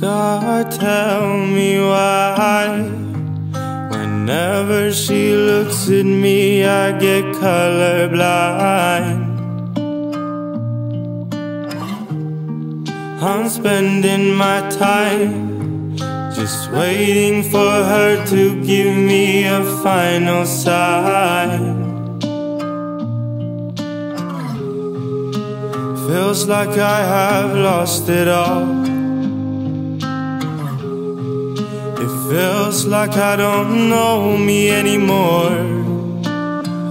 God, tell me why. Whenever she looks at me, I get colorblind. I'm spending my time just waiting for her to give me a final sign. Feels like I have lost it all. It feels like I don't know me anymore.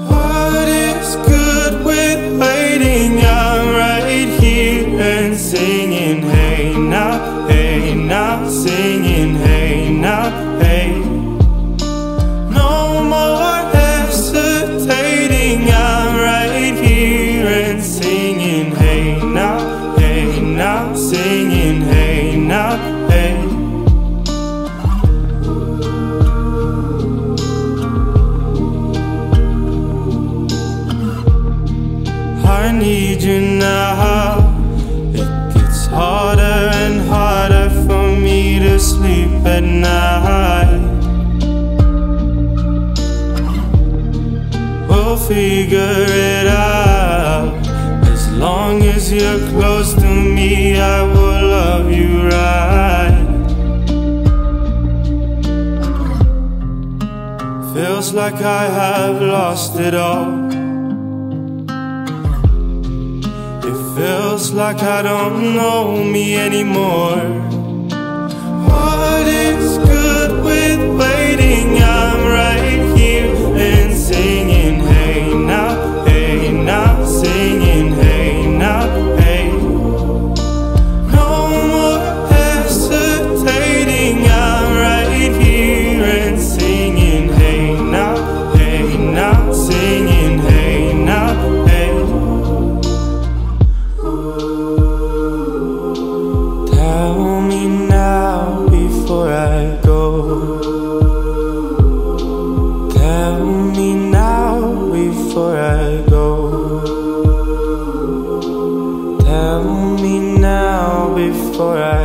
What is good with waiting? I'm right here and singing. Hey now, hey now, singing. Hey now, hey. Need you now. It gets harder and harder for me to sleep at night. We'll figure it out. As long as you're close to me, I will love you right. Feels like I have lost it all. Feels like I don't know me anymore. Now before